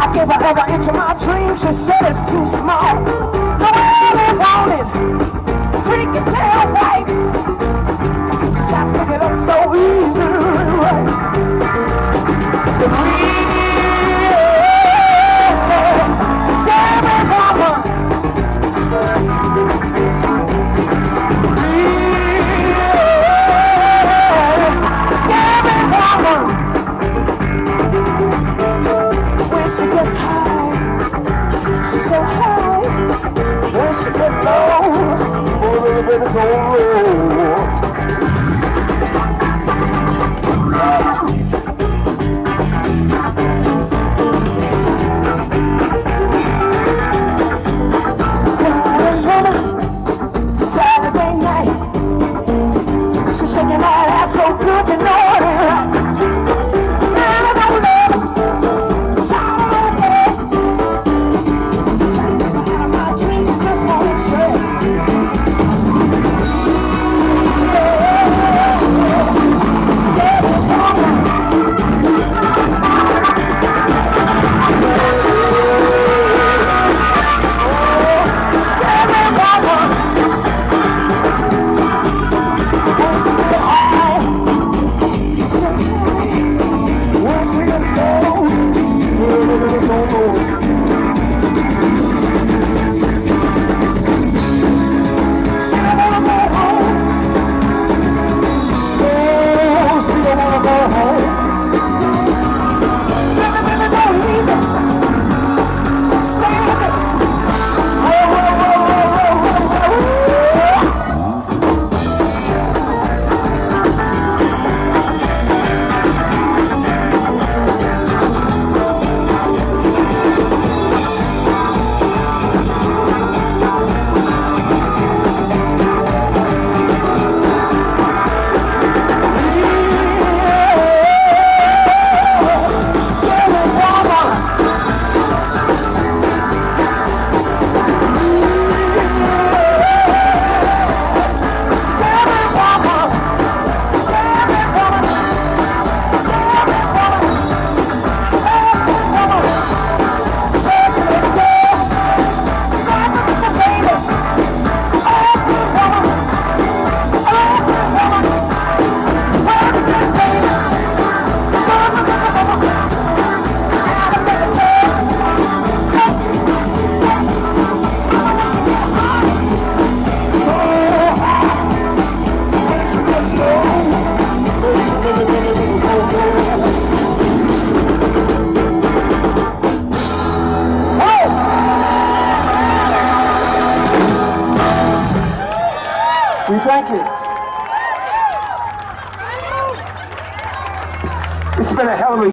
I gave her every inch of my dreams. She said it's too small. No, I only wanted. We thank you. It's been a hell of a